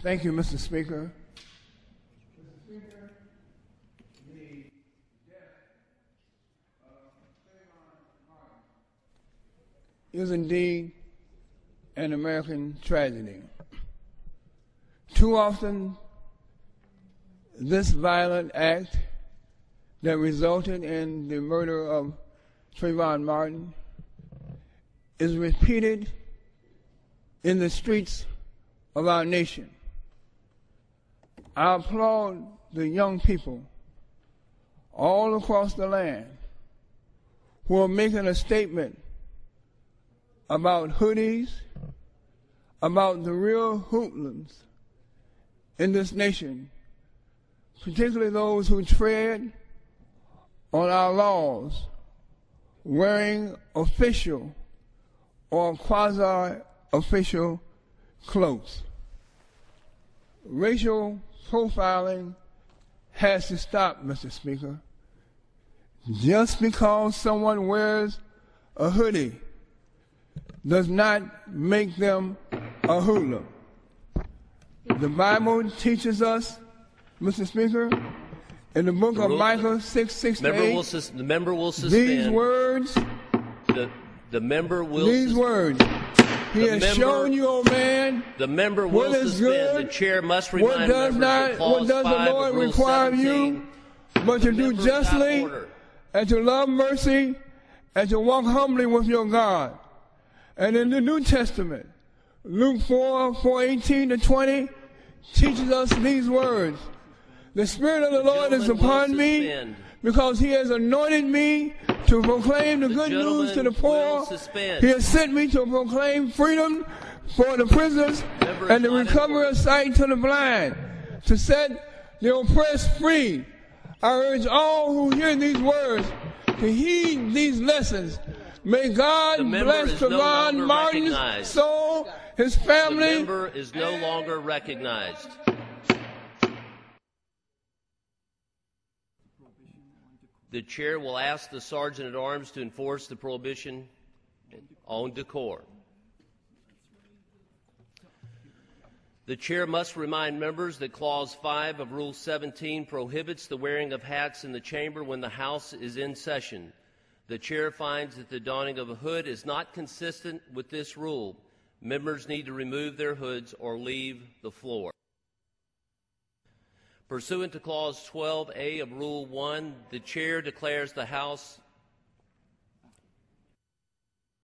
Thank you, Mr. Speaker. The death of Trayvon is indeed an American tragedy. Too often, this violent act that resulted in the murder of Trayvon Martin is repeated in the streets of our nation. I applaud the young people all across the land who are making a statement about hoodies, about the real hoodlums in this nation, particularly those who tread on our laws wearing official or quasi official clothes. Racial profiling has to stop, Mr. Speaker. Just because someone wears a hoodie does not make them a hoodlum. The Bible teaches us, Mr. Speaker, in the book The of Micah 6, 6 member eight, will sus- the member will suspend. these words, the, the member will these sus- words, he The has member- shown you, O man, The member will What is suspend. good? The chair must what remind does members not, of what does the 5 Lord require 17. you, but to do member is out of justly and to love mercy and to walk humbly with your God. And in the New Testament, Luke 4, 4, 18 to 20 teaches us these words. The Spirit of the, Lord is upon me because he has anointed me to proclaim the, The good news to the poor. He has sent me to proclaim freedom for the prisoners Member and the recovery of sight to the blind, to set the oppressed free. I urge all who hear these words to heed these lessons. May God The bless is no Martin's recognized. soul, his family. The member is no longer recognized. The chair will ask the sergeant at arms to enforce the prohibition on decor. The chair must remind members that Clause 5 of Rule 17 prohibits the wearing of hats in the chamber when the House is in session. The chair finds that the donning of a hood is not consistent with this rule. Members need to remove their hoods or leave the floor. Pursuant to Clause 12A of Rule 1, the chair declares the House